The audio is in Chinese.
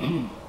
嗯。